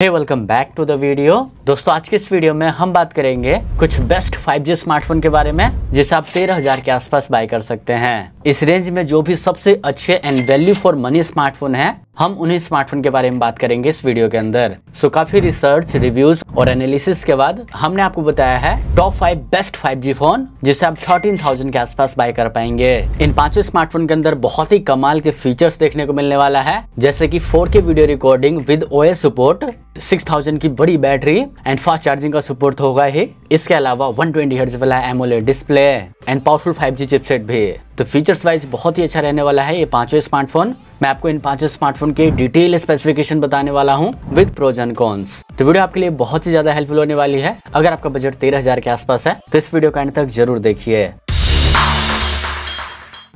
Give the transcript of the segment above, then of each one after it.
Welcome back to the video दोस्तों आज के इस वीडियो में हम बात करेंगे कुछ बेस्ट 5G स्मार्टफ़ोन के बारे में जिसे आप तेरह हज़ार के आसपास बाय कर सकते हैं। इस रेंज में जो भी सबसे अच्छे and value for money smartphone है हम उन्हीं स्मार्टफ़ोन के बारे में बात करेंगे इस वीडियो के अंदर। सो so, काफ़ी रिसर्च रिव्यूज़ और एनालिसिस के बाद हमने आपको बताया है top five best 5G phone जिसे आप 13,000 के आसपास बाय कर पाएँगे। इन पाँचों स्मार्टफ़ोन के अंदर बहुत ही कमाल के फीचर्स देखने को मिलने वाला है जैसे कि 4K video recording with OS support 6000 की बड़ी बैटरी एंड फास्ट चार्जिंग का सपोर्ट होगा ही। इसके अलावा 120 ट्वेंटी वाला AMOLED display and powerful 5G chipset भी। है तो फीचर्स वाइज बहुत ही अच्छा रहने वाला है ये पाँचों स्मार्टफ़ोन मैं आपको इन पाँचों स्मार्टफ़ोन के डिटेल स्पेसिफिकेशन बताने वाला हूँ विद प्रोज एंड कॉन्स तो वीडियो आपके लिए बहुत ही ज़्यादा हेल्पफुल होने वाली है। अगर आपका बजट तेरह हज़ार के आसपास है तो इस वीडियो का एंड तक ज़रूर देखिए।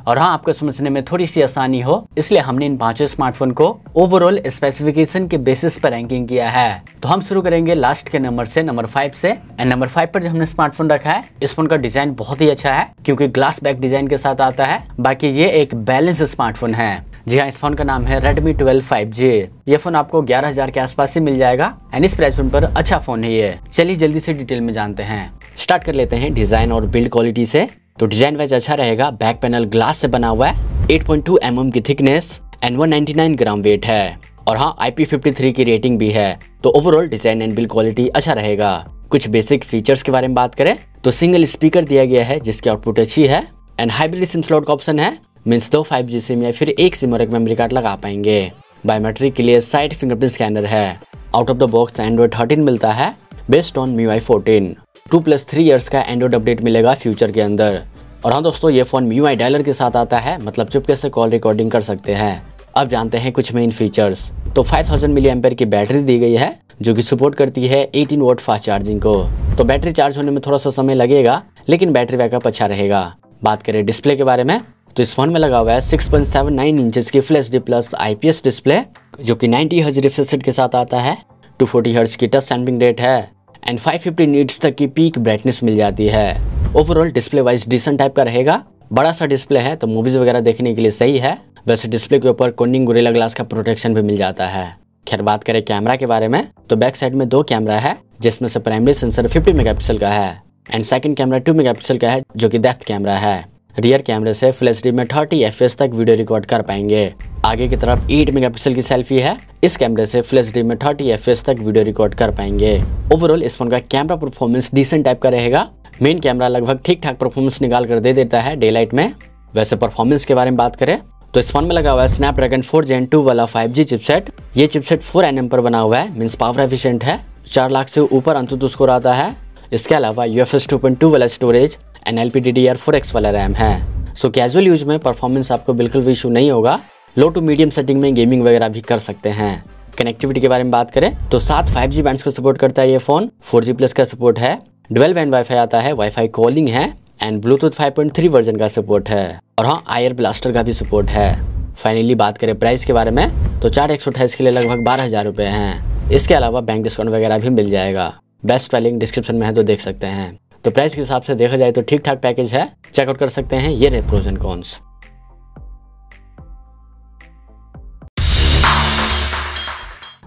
और हाँ आपको समझने में थोड़ी सी आसानी हो, इसलिए हमने इन पाँचों स्मार्टफ़ोन को ओवरऑल स्पेसिफिकेशन के बेसिस पर रैंकिंग किया है। तो हम शुरू करेंगे लास्ट के नंबर से नंबर फाइव से। एंड नंबर फाइव पर जो हमने स्मार्टफ़ोन रखा है, इस फ़ोन का डिज़ाइन बहुत ही अच्छा है, क्योंकि ग्लास बैक डिज़ाइन के साथ आता है। बाकी ये एक बैलेंस स्मार्टफ़ोन है। जी हाँ इस फ़ोन का नाम है Redmi 12 5G ये फ़ोन आपको ग्यारह हज़ार के आसपास ही मिल जाएगा। एंड इस प्राइस पर अच्छा फ़ोन है ये। चलिए जल्दी से डिटेल में जानते हैं। स्टार्ट कर लेते हैं डिज़ाइन और बिल्ड क्वालिटी से। तो डिज़ाइन वाइज अच्छा रहेगा। बैक पैनल ग्लास से बना हुआ है। 8.2 पॉइंट mm की थिकनेस एंड 199 ग्राम वेट है। और हाँ IP53 की रेटिंग भी है। तो overall design and build quality अच्छा रहेगा। कुछ बेसिक फीचर्स के बारे में बात करें तो सिंगल स्पीकर दिया गया है, जिसकी आउटपुट अच्छी है एंड हाइब्रिड सिम स्लॉट का ऑप्शन है। मीन्स दो फाइव जी सिम या फिर एक सिम और एक मेमोरी कार्ड लगा पाएँगे। बायोमेट्रिक के लिए साइड फिंगरप्रिंट स्कैनर है। Out of the box Android thirteen मिलता है based on MIUI fourteen two plus three years का एंड्रॉइड अपडेट मिलेगा फ्यूचर के अंदर। और हाँ दोस्तों, ये फ़ोन आई डायलर के साथ आता है मतलब चुपके से कॉल रिकॉर्डिंग कर सकते हैं। अब जानते हैं कुछ मेन फीचर्स तो 5000 थाउज़ेंड मिली एम्पेयर की बैटरी दी गई है, जो कि सपोर्ट करती है 18 वोट फास्ट चार्जिंग को। तो बैटरी चार्ज होने में थोड़ा सा समय लगेगा, लेकिन बैटरी बैकअप अच्छा रहेगा। बात करें डिस्प्ले के बारे में तो इस फ़ोन में लगा हुआ है 6.79 इंचेस की flash D plus IPS display जो कि 90 हज रिफ्रेश के साथ आता है 240 हर्ट्ज की टच सैम्पलिंग रेट है। एंड 550 नीट्स तक की पीक ब्राइटनेस मिल जाती है। Overall display wise decent type का रहेगा। बड़ा सा डिस्प्ले है तो मूवीज़ वगैरह देखने के लिए सही है। वैसे डिस्प्ले के ऊपर कोनिंग गुरेला ग्लास का प्रोटेक्शन भी मिल जाता है। खैर, बात करें कैमरा के बारे में तो बैक साइड में दो कैमरा है, जिसमें से प्राइमरी सेंसर 50 मेगापिक्सल का है। एंड सेकंड कैमरा 2 मेगापिक्सल का है, जो कि डेप्थ कैमरा है। रियर कैमरे से फुल एच में 30 एफ़ तक वीडियो रिकॉर्ड कर पाएँगे। आगे की तरफ़ 8 मेगापिक्सल की सेल्फी है। इस कैमरे से फुल एच में 30 एफ़ तक वीडियो रिकॉर्ड कर पाएँगे। ओवरऑल इस फ़ोन का कैमरा परफॉर्मेंस डिसेंट टाइप का रहेगा। मेन कैमरा लगभग ठीक ठाक परफॉर्मेंस निकाल कर दे देता है डे में। वैसे परफॉर्मेंस के बारे में बात करें तो इस फ़ोन में लगा हुआ है स्नैप स्नैपड्रैगन 4 जेन 2 वाला 5G चिपसेट ये चिपसेट 4 एनएम पर बना हुआ है मीन्स पावर एफिशिएंट है। चार लाख से ऊपर अंतुत स्कोर आता है। इसके अलावा यू एफ़ टू टू वाला storage and L P D D R four X वाला रैम है। सो कैजुअल यूज़ में परफॉर्मेंस आपको बिल्कुल भी इशू नहीं होगा। लो टू मीडियम सेटिंग में गेमिंग वगैरह भी कर सकते हैं। कनेक्टिविटी के बारे में बात करें तो सात फाइव जी बैंड को सपोर्ट करता है ये फ़ोन फोर जी प्लस का सपोर्ट है। डुअल बैंड वाईफाई आता है। वाईफाई कॉलिंग है। एंड ब्लूटूथ 5.3 वर्जन का सपोर्ट है। और हाँ आयर ब्लास्टर का भी सपोर्ट है। फाइनली बात करें प्राइस के बारे में तो चार एक के लिए लगभग बारह हज़ार रुपये हैं। इसके अलावा बैंक डिस्काउंट वगैरह भी मिल जाएगा। बेस्ट वाली डिस्क्रिप्शन में है तो देख सकते हैं। तो प्राइस के हिसाब से देखा जाए तो ठीक ठाक पैकेज है चेकआउट कर सकते हैं ये रहे प्रोज एंड कॉन्स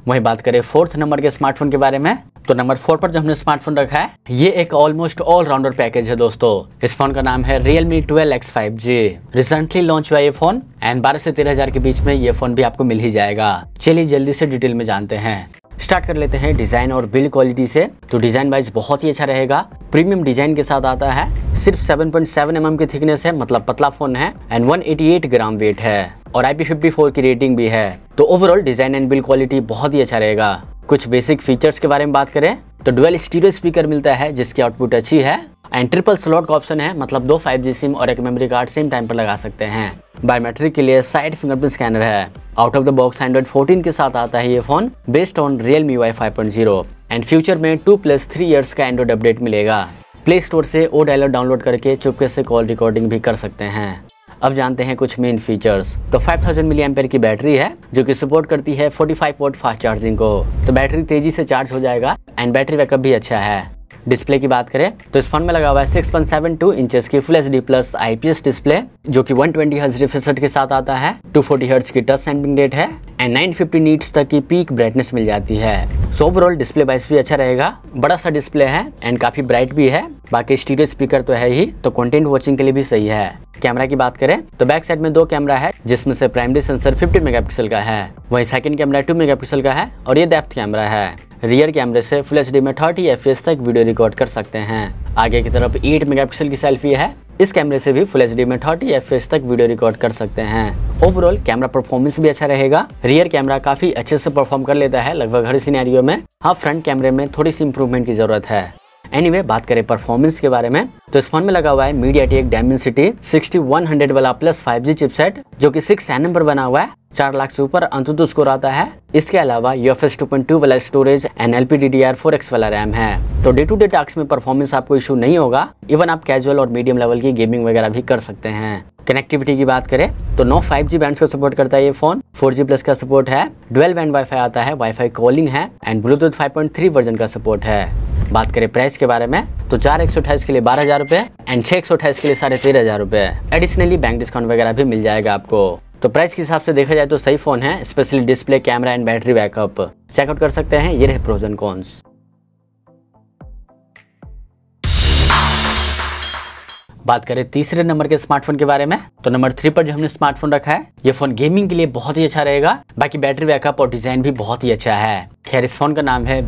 वही बात करें फोर्थ नंबर के स्मार्टफ़ोन के बारे में तो नंबर फोर पर जो हमने स्मार्टफ़ोन रखा है, ये एक ऑलमोस्ट ऑल राउंडर पैकेज है दोस्तों। इस फ़ोन का नाम है Realme 12X5G रिसेंटली लॉन्च हुआ ये फ़ोन एंड 12 से तेरह हज़ार के बीच में ये फ़ोन भी आपको मिल ही जाएगा। चलिए जल्दी से डिटेल में जानते हैं। स्टार्ट कर लेते हैं डिज़ाइन और बिल्ड क्वालिटी से। तो डिज़ाइन वाइज बहुत ही अच्छा रहेगा। प्रीमियम डिज़ाइन के साथ आता है। सिर्फ़ 7.7 पॉइंट mm की थिकनेस है मतलब पतला फ़ोन है एंड 188 ग्राम वेट है। और IP54 की रेटिंग भी है। तो overall design and build quality बहुत ही अच्छा रहेगा। कुछ बेसिक फीचर्स के बारे में बात करें तो डुअल स्टीरियो स्पीकर मिलता है, जिसकी आउटपुट अच्छी है। एंड ट्रिपल स्लॉट का ऑप्शन है मतलब दो 5G सिम और एक मेमोरी कार्ड सेम टाइम पर लगा सकते हैं। बायोमेट्रिक के लिए साइड फिंगरप्रिंट स्कैनर है। Out of the box Android 14 के साथ आता है ये phone based on Realme UI five and future में टू प्लस थ्री ईयर्स का एंड्रॉइड अपडेट मिलेगा। प्ले स्टोर से ओ डायलर डाउनलोड करके चुपके से कॉल रिकॉर्डिंग भी कर सकते हैं। अब जानते हैं कुछ मेन फीचर्स तो 5000 थाउज़ेंड मिली की बैटरी है, जो कि सपोर्ट करती है 45 वोट फास्ट चार्जिंग को। तो बैटरी तेज़ी से चार्ज हो जाएगा एंड बैटरी बैकअप भी अच्छा है। डिस्प्ले की बात करें तो इस फ़ोन में लगा हुआ है 6.72 इंचेस की full H D plus IPS display जो कि वन ट्वेंटी हर्ज रिफ्रेशर के साथ आता है 240 हर्ज की टच सैंपिंग रेट है एंड नाइन फिफ्टी नीट्स तक की पीक ब्राइटनेस मिल जाती है। सो ओवरऑल डिस्प्ले वाइज भी अच्छा रहेगा, बड़ा सा डिस्प्ले है एंड काफ़ी ब्राइट भी है। बाकी स्टीरियो स्पीकर तो है ही तो कंटेंट वॉचिंग के लिए भी सही है। कैमरा की बात करें तो बैक साइड में दो कैमरा है, जिसमें से प्राइमरी सेंसर 50 मेगापिक्सल का है। वही सेकंड कैमरा 2 मेगापिक्सल का है, और ये डेप्थ कैमरा है। रियर कैमरे से फुल एच में 30 एफ़ तक वीडियो रिकॉर्ड कर सकते हैं। आगे की तरफ़ 8 मेगापिक्सल की सेल्फी है, इस कैमरे से भी फुल एच में 30 एफ़ तक वीडियो रिकॉर्ड कर सकते हैं। ओवरऑल कैमरा परफॉर्मेंस भी अच्छा रहेगा। रियर कैमरा काफ़ी अच्छे से परफॉर्म कर लेता है, लगभग हर सिनेरियो में। हाँ फ्रंट कैमरे में थोड़ी सी इंप्रूवमेंट की ज़रूरत है। एनीवे anyway, बात करें परफॉर्मेंस के बारे में तो इस फ़ोन में लगा हुआ है मीडिया टेक डायमेंसिटी 6100 वाला प्लस 5G चिपसेट जो कि सिक्स एन पर बना हुआ है चार लाख से ऊपर अंतुत स्कोर आता है। इसके अलावा यूएफएस 2.2 वाला storage and L P D D R four X वाला रैम है। तो डे टू डे टास्क में परफॉर्मेंस आपको इशू नहीं होगा इवन आप कैजुअल और मीडियम लेवल की गेमिंग वगैरह भी कर सकते हैं। कनेक्टिविटी की बात करें तो नो 5G बैंड का सपोर्ट करता है ये फ़ोन 4G प्लस का सपोर्ट है डुअल बैंड वाईफाई आता है वाईफाई कॉलिंग है एंड ब्लूटूथ 5.3 वर्जन का सपोर्ट है। बात करें प्राइस के बारे में तो चार एक के लिए बारह हज़ार रुपए एंड छह एक के लिए साढ़े तेरह हज़ार रुपए एडिशनली बैंक डिस्काउंट वगैरह भी मिल जाएगा आपको। तो प्राइस के हिसाब से देखा जाए तो सही फ़ोन है specially display camera and battery backup check out कर सकते हैं, ये रहे प्रोजन कॉन्स बात करें तीसरे नंबर के स्मार्टफ़ोन के बारे में तो नंबर थ्री पर जो हमने स्मार्टफ़ोन रखा है, ये फ़ोन गेमिंग के लिए बहुत ही अच्छा रहेगा। बाकी बैटरी बैकअप और डिज़ाइन भी बहुत ही अच्छा है। खैर, इस फ़ोन का नाम है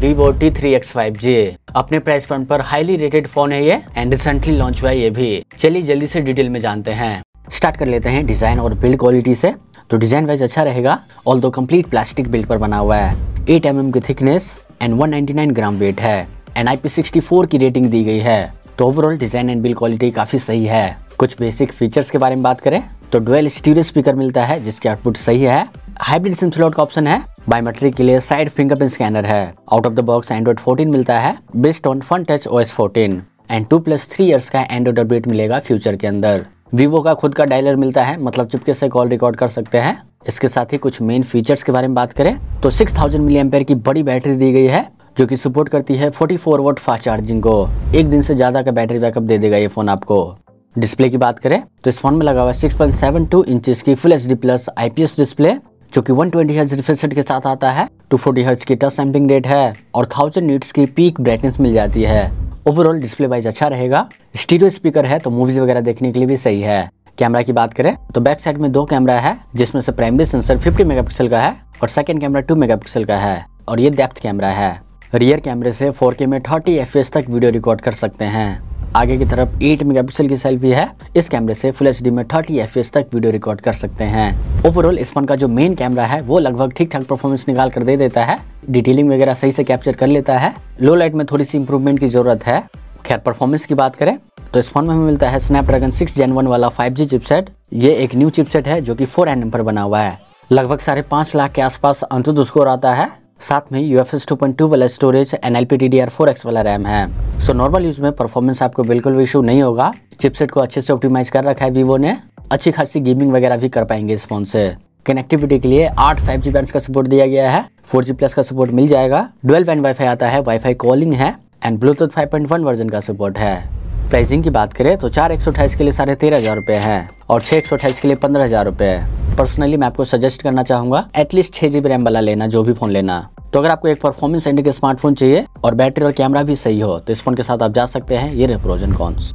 फाइव जी अपने प्राइस पॉइंट पर हाईली रेटेड फ़ोन है ये एंड रिसेंटली लॉन्च हुआ है ये भी। चलिए जल्दी से डिटेल में जानते हैं। स्टार्ट कर लेते हैं डिज़ाइन और बिल्ड क्वालिटी से। तो डिज़ाइन वाइज अच्छा रहेगा ऑल दो कंप्लीट प्लास्टिक बिल्ड पर बना हुआ है। एट एम mm की थिकनेस एंड 199 ग्राम वेट है। एन आई की रेटिंग दी गई है। तो overall design and build quality काफ़ी सही है। कुछ बेसिक फीचर्स के बारे में बात करें तो डुअल स्टीरियो स्पीकर मिलता है, जिसके आउटपुट सही है। हाइब्रिड सिम स्लॉट का ऑप्शन है। बायोमेट्रिक के लिए साइड फिंगरप्रिंट स्कैनर है। Out of the box Android 14 मिलता है based on Funtouch OS 14 and two plus three years का एंड्रॉइड अपडेट मिलेगा फ्यूचर के अंदर। वीवो का खुद का डायलर मिलता है मतलब चुपके से कॉल रिकॉर्ड कर सकते हैं। इसके साथ ही कुछ मेन फीचर्स के बारे में बात करें तो 6000 थाउज़ेंड की बड़ी बैटरी दी गई है। जो कि सपोर्ट करती है 44 फोर वोट फास्ट चार्जिंग को। एक दिन से ज़्यादा का बैटरी बैकअप दे देगा ये फ़ोन आपको। डिस्प्ले की बात करें तो इस फ़ोन में लगा हुआ है 6.72 इंचेस की full H plus IPS display जो कि 120 ट्वेंटी के साथ आता है। 240 हर्ट्ज की टच सैम्पिंग रेट है और 1000 नीट्स की पीक ब्राइटनेस मिल जाती है। ओवरऑल डिस्प्ले वाइज अच्छा रहेगा। स्टीरियो स्पीकर है तो मूवीज़ वगैरह देखने के लिए भी सही है। कैमरा की बात करें तो बैक साइड में दो कैमरा है, जिसमें से प्राइमरी सेंसर 50 मेगापिक्सल का है और सेकंड कैमरा 2 मेगापिक्सल का है और ये डेप्थ कैमरा है। रियर कैमरे से 4K में 30 एफ़ तक वीडियो रिकॉर्ड कर सकते हैं। आगे की तरफ़ 8 मेगापिक्सल की सेल्फी है। इस कैमरे से फुल एच में 30 एफ़ तक वीडियो रिकॉर्ड कर सकते हैं। ओवरऑल इस फ़ोन का जो मेन कैमरा है, वो लगभग ठीक ठाक परफॉर्मेंस निकाल कर दे देता है। डिटेलिंग वगैरह सही से कैप्चर कर लेता है। लो लाइट में थोड़ी सी इंप्रूवमेंट की ज़रूरत है। खैर परफॉर्मेंस की बात करें तो इस फ़ोन में हमें मिलता है स्नैपड्रैगन 6 जेन 1 वाला 5G चिपसेट ये एक न्यू चिपसेट है जो कि 4 एन पर बना हुआ है। लगभग साढ़े पाँच लाख के आसपास अंतुत स्कोर आता है। साथ में U F S two point two वाला storage and L P D D R four X वाला रैम है। सो नॉर्मल यूज़ में परफॉर्मेंस आपको बिल्कुल भी इशू नहीं होगा। चिपसेट को अच्छे से ऑप्टिमाइज कर रखा है वीवो ने। अच्छी खासी गेमिंग वगैरह भी कर पाएँगे इस फ़ोन से। कनेक्टिविटी के लिए आठ फाइव जी बैंड का सपोर्ट दिया गया है। फोर जी प्लस का सपोर्ट मिल जाएगा। डुअल बैंड वाईफाई आता है। वाईफाई कॉलिंग है। एंड ब्लूटूथ 5.1 वर्जन का सपोर्ट है। प्राइसिंग की बात करें तो चार एक के लिए साढ़े तेरह हज़ार रुपए है और छह एक के लिए पंद्रह हज़ार रुपए है। पर्सनली मैं आपको सजेस्ट करना चाहूँगा एटलीस्ट छह जीबी रैम वाला लेना, जो भी फ़ोन लेना। तो अगर आपको एक परफॉर्मेंस एंड स्मार्टफ़ोन चाहिए और बैटरी और कैमरा भी सही हो तो इस फ़ोन के साथ आप जा सकते हैं। ये रहे प्रोजन कॉन्स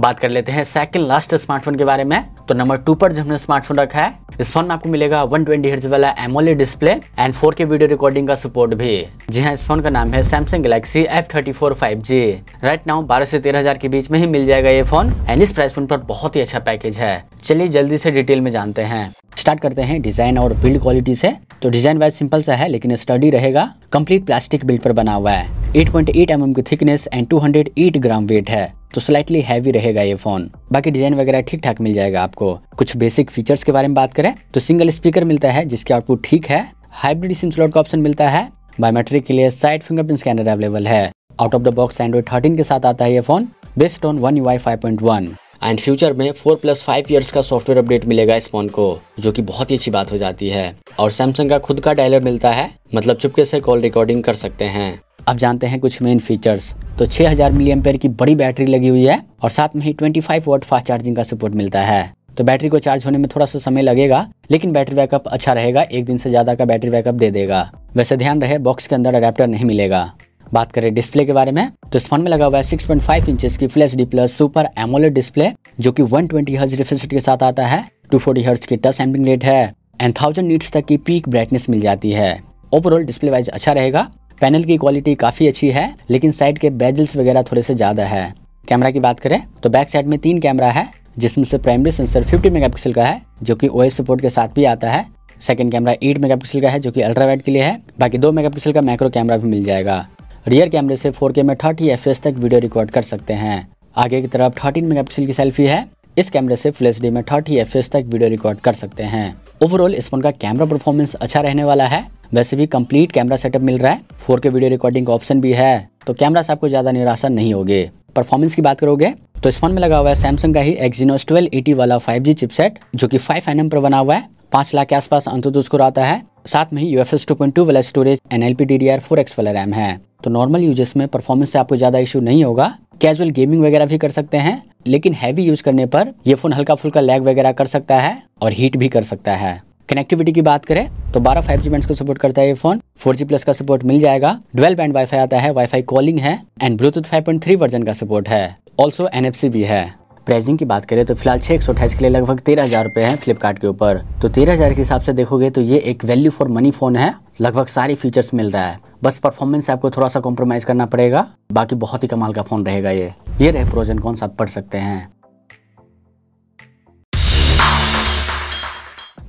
बात कर लेते हैं सेकंड लास्ट स्मार्टफ़ोन के बारे में। तो नंबर टू पर जो हमने स्मार्टफ़ोन रखा है, इस फ़ोन में आपको मिलेगा 120 ट्वेंटी वाला AMOLED display and 4K video recording का सपोर्ट भी। जी हाँ इस फ़ोन का नाम है Samsung Galaxy F thirty four five G right now बारह से तेरह हज़ार के बीच में ही मिल जाएगा ये फ़ोन एंड इस प्राइस फ़ोन पर बहुत ही अच्छा पैकेज है। चलिए जल्दी से डिटेल में जानते हैं। स्टार्ट करते हैं डिज़ाइन और बिल्ड क्वालिटी से। तो डिज़ाइन वाइज सिंपल सा है, लेकिन स्टडी रहेगा। कंप्लीट प्लास्टिक बिल्ड पर बना हुआ है। 8.8 पॉइंट mm की थिकनेस एंड 208 ग्राम वेट है तो स्लाइटली हैवी रहेगा ये फ़ोन बाकी डिज़ाइन वगैरह ठीक ठाक मिल जाएगा आपको। कुछ बेसिक फीचर्स के बारे में बात करें तो सिंगल स्पीकर मिलता है, जिसके आउटपुट ठीक है। हाइब्रिड सिम स्लॉट का ऑप्शन मिलता है। बायोमेट्रिक के लिए साइड फिंगरप्रिंट स्कैनर अवेलेबल है। Out of the box Android thirteen के साथ आता है ये phone based on One UI five point one and future में फोर प्लस फाइव ईयर्स का सॉफ्टवेयर अपडेट मिलेगा इस फ़ोन को, जो कि बहुत ही अच्छी बात हो जाती है। और सैमसंग का खुद का डायलर मिलता है मतलब चुपके से कॉल रिकॉर्डिंग कर सकते हैं। अब जानते हैं कुछ मेन फीचर्स तो 6000 हज़ार मिली की बड़ी बैटरी लगी हुई है और साथ में ही 25 वोट फास्ट चार्जिंग का सपोर्ट मिलता है। तो बैटरी को चार्ज होने में थोड़ा सा समय लगेगा, लेकिन बैटरी बैकअप अच्छा रहेगा, एक दिन से ज़्यादा का बैटरी बैकअप दे देगा। वैसे ध्यान रहे बॉक्स के अंदर अडेप्टर नहीं मिलेगा। बात करें डिस्प्ले के बारे में तो इस फ़ोन में लगा हुआ है 6.5 इंचेस की flash D plus super AMOLED display जो कि 120 ट्वेंटी हर्ज रिफ्रेश के साथ आता है। 240 हर्ज की टच सैम्पलिंग रेट है एंड थाउज़ेंड नीट्स तक की पीक ब्राइटनेस मिल जाती है। ओवरऑल डिस्प्ले वाइज अच्छा रहेगा पैनल की क्वालिटी काफ़ी अच्छी है, लेकिन साइड के बेजल्स वगैरह थोड़े से ज़्यादा है। कैमरा की बात करें तो बैक साइड में तीन कैमरा है, जिसमें से प्राइमरी सेंसर 50 मेगापिक्सल का है, जो कि ओ सपोर्ट के साथ भी आता है। सेकंड कैमरा 8 मेगापिक्सल का है, जो कि अल्ट्रा वाइड के लिए है। बाकी दो मेगापिक्सल का मैक्रो कैमरा भी मिल जाएगा। रियर कैमरे से 4K में 30 एफ़ तक वीडियो रिकॉर्ड कर सकते हैं। आगे की तरफ़ 13 मेगापिक्सल की सेल्फी है। इस कैमरे से फुल एच में 30 एफ़ तक वीडियो रिकॉर्ड कर सकते हैं। ओवरऑल इस फ़ोन का कैमरा परफॉर्मेंस अच्छा रहने वाला है। वैसे भी कंप्लीट कैमरा सेटअप मिल रहा है। 4K वीडियो रिकॉर्डिंग का ऑप्शन भी है तो कैमरा से आपको ज़्यादा निराशा नहीं होगी। परफॉर्मेंस की बात करोगे तो इस फ़ोन में लगा हुआ है सैमसंग का ही एक्जीनोस ट्वेल्व एटी वाला फाइव चिपसेट जो कि फाइव एन पर बना हुआ है। पाँच लाख के आसपास अंत उसको आता है। साथ में ही U F S two point वाला storage and L P D D R four X वाला रैम है। तो नॉर्मल यूज़र्स में परफॉर्मेंस से आपको ज़्यादा इशू नहीं होगा। कैजुअल गेमिंग वगैरह भी कर सकते हैं, लेकिन हैवी यूज़ करने पर ये फ़ोन हल्का फुल्का लैग वगैरह कर सकता है और हीट भी कर सकता है। कनेक्टिविटी की बात करें तो 12 फाइव जी को सपोर्ट करता है ये फ़ोन 4G प्लस का सपोर्ट मिल जाएगा. डुअल बैंड वाईफाई आता है वाईफाई कॉलिंग है एंड ब्लूटूथ 5.3 वर्जन का सपोर्ट है. ऑल्सो एन भी है. प्राइसिंग की बात करें तो फ़िलहाल अट्ठाईस के लिए लगभग तेरह हज़ार रुपए है फ्लिपकार्ट के ऊपर. तो तेरह हज़ार के हिसाब से देखोगे तो ये एक वैल्यू फॉर मनी फ़ोन है. लगभग सारे फीचर्स मिल रहा है. बस परफॉर्मेंस आपको थोड़ा सा कॉम्प्रोमाइज करना पड़ेगा. बाकी बहुत ही कमाल का फ़ोन रहेगा ये. ये रहे प्रोजन कौन सा पढ़ सकते हैं.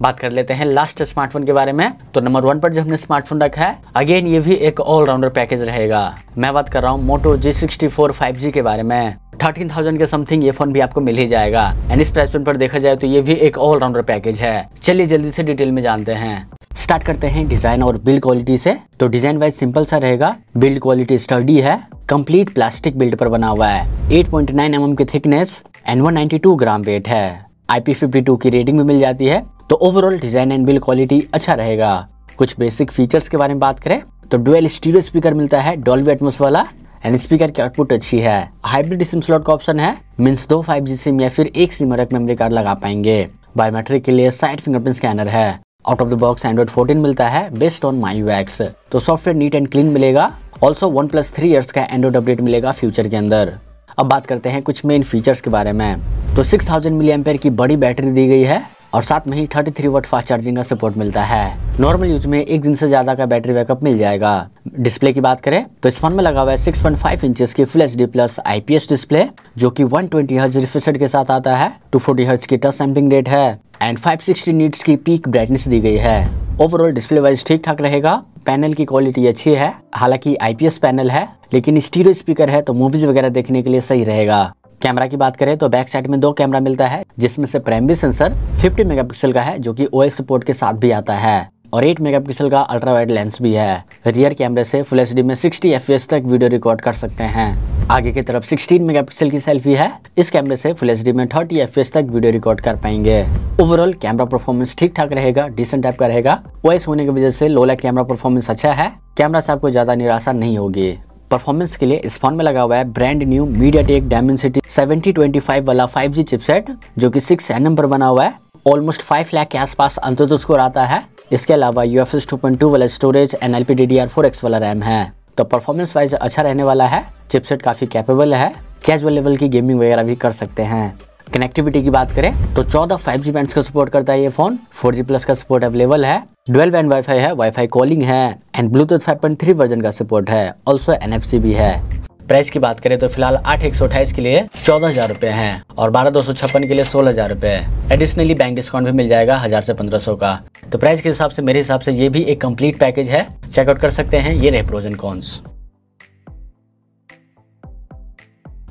बात कर लेते हैं लास्ट स्मार्टफ़ोन के बारे में। तो नंबर वन पर जो हमने स्मार्टफ़ोन रखा है अगेन ये भी एक ऑलराउंडर पैकेज रहेगा। मैं बात कर रहा हूँ Moto G sixty four five G के बारे में। थर्टीन थाउज़ेंड के समथिंग ये फ़ोन भी आपको मिल ही जाएगा। एंड इस प्राइस पर देखा जाए तो ये भी एक ऑलराउंडर पैकेज है। चलिए जल्दी से डिटेल में जानते हैं। स्टार्ट करते हैं डिज़ाइन और बिल्ड क्वालिटी से। तो डिज़ाइन वाइज सिंपल सा रहेगा। बिल्ड क्वालिटी स्टडी है। कंप्लीट प्लास्टिक बिल्ड पर बना हुआ है। 8.9 पॉइंट mm की थिकनेस एंड 192 ग्राम वेट है। IP52 की रेटिंग भी मिल जाती है। तो overall design and build quality अच्छा रहेगा। कुछ बेसिक फीचर्स के बारे में बात करें तो डुअल स्टीरियो स्पीकर मिलता है डॉल्बी एटमोस वाला एंड स्पीकर की आउटपुट अच्छी है। हाइब्रिड सिम स्लॉट का ऑप्शन है मीन्स दो फाइव जी सिम या फिर एक सिम रख मेमोरी कार्ड लगा पाएँगे। बायोमेट्रिक के लिए साइड फिंगरप्रिंट स्कैनर है। Out of the box Android 14 मिलता है बेस्ड ऑन माई वैक्स तो सॉफ्टवेयर नीट एंड क्लीन मिलेगा। Also one plus three years का एंड्रॉइड अपडेट मिलेगा फ्यूचर के अंदर। अब बात करते हैं कुछ मेन फीचर्स के बारे में। तो 6000 थाउज़ेंड की बड़ी बैटरी दी गई है। और साथ में ही 33 वोट फास्ट चार्जिंग का सपोर्ट मिलता है। नॉर्मल यूज़ में एक दिन से ज़्यादा का बैटरी बैकअप मिल जाएगा। डिस्प्ले की बात करें तो इस फ़ोन में लगा हुआ है 6.5 पॉइंट इंचेस की full H plus IPS display जो कि 120 ट्वेंटी हर्ज रिफ्रेश के साथ आता है। 240 हर्ज की टच सैम्पलिंग रेट है एंड 560 नीट्स की पीक ब्राइटनेस दी गई है। ओवरऑल डिस्प्ले वाइज ठीक ठाक रहेगा। पैनल की क्वालिटी अच्छी है। हालाँकि आईपीएस पैनल है, लेकिन स्टीरियो स्पीकर है तो मूवीज़ वगैरह देखने के लिए सही रहेगा। कैमरा की बात करें तो बैक साइड में दो कैमरा मिलता है, जिसमें से प्राइमरी सेंसर 50 मेगापिक्सल का है, जो कि ओ सपोर्ट के साथ भी आता है, और 8 मेगापिक्सल का अल्ट्रा वाइड लेंस भी है। रियर कैमरे से फुल एच में 60 एफ़ तक वीडियो रिकॉर्ड कर सकते हैं। आगे की तरफ़ 16 मेगापिक्सल की सेल्फी है, इस कैमरे से फुल एच में 30 एफ़ तक वीडियो रिकॉर्ड कर पाएँगे। ओवरऑल कैमरा परफॉर्मेंस ठीक ठाक रहेगा डिसेंट टाइप का रहेगा। ओएस होने की वजह से लो लाइट कैमरा परफॉर्मेंस अच्छा है। कैमरा से आपको ज़्यादा निराशा नहीं होगी। परफॉर्मेंस के लिए इस फ़ोन में लगा हुआ है brand new MediaTek Dimensity seventy twenty five वाला फाइव जी चिपसेट जो की सिक्स एन पर बना हुआ है। ऑलमोस्ट फाइव लाख के आसपास अंत स्कोर आता है। इसके अलावा यू एफ़ वाला storage N L P D D R four X वाला रैम है। तो परफॉर्मेंस वाइज अच्छा रहने वाला है। चिपसेट काफ़ी कैपेबल है। कैजुअल लेवल की गेमिंग वगैरह भी कर सकते हैं। कनेक्टिविटी की बात करें तो 14 5G बैंड्स का सपोर्ट करता है ये फ़ोन 4G प्लस का सपोर्ट अवेलेबल है. डुअल बैंड वाईफाई है वाईफाई कॉलिंग है एंड ब्लूटूथ 5.3 वर्जन का सपोर्ट है. ऑल्सो एन भी है. प्राइस की बात करें तो फ़िलहाल आठ एक के लिए चौदह हज़ार रुपए है और बारह दो सौ छप्पन के लिए सोलह हज़ार रुपए एडिशनली बैंक डिस्काउंट भी मिल जाएगा हज़ार से पंद्रह सौ का. तो प्राइस के हिसाब से, मेरे हिसाब से ये भी एक कंप्लीट पैकेज है. चेकआउट कर सकते हैं, ये रहे प्रोजन कॉन्स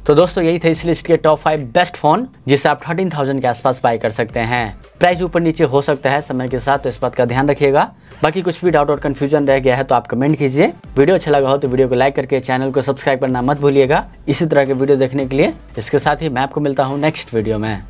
तो दोस्तों, यही थे इस लिस्ट के टॉप फाइव बेस्ट फ़ोन जिसे आप थर्टीन थाउज़ेंड के आसपास बाय कर सकते हैं। प्राइस ऊपर नीचे हो सकता है समय के साथ तो इस बात का ध्यान रखिएगा। बाकी कुछ भी डाउट और कंफ्यूजन रह गया है तो आप कमेंट कीजिए। वीडियो अच्छा लगा हो तो वीडियो को लाइक करके चैनल को सब्सक्राइब करना मत भूलिएगा। इसी तरह के वीडियो देखने के लिए, इसके साथ ही मैं आपको मिलता हूँ नेक्स्ट वीडियो में।